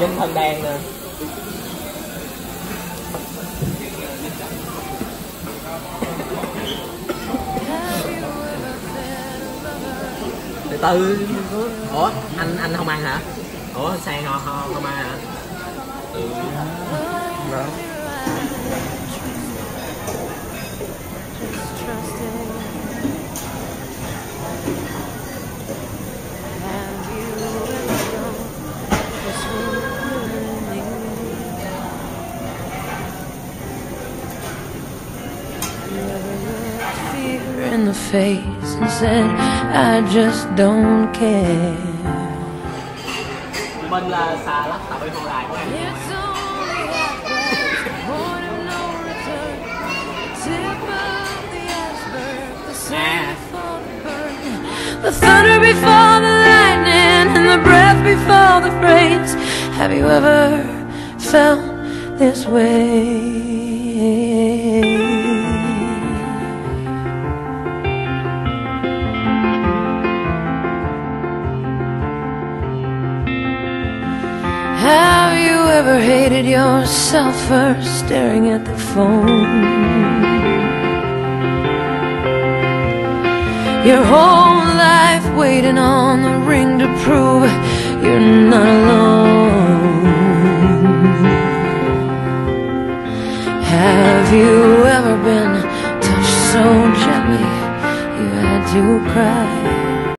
Nhìn thần đèn nè từ từ ủa anh anh không ăn hả ủa sang ho ho không ăn hả ừ. Đó. In the face and said, I just don't care. bên là xà lách tập bên đài của em It's only half past, of no return. Tip of the iceberg, the sun before the the thunder before the lightning, and the breath before the phrase. Have you ever felt this way? Ever hated yourself for staring at the phone? Your whole life waiting on the ring to prove you're not alone. Have you ever been touched so gently you had to cry?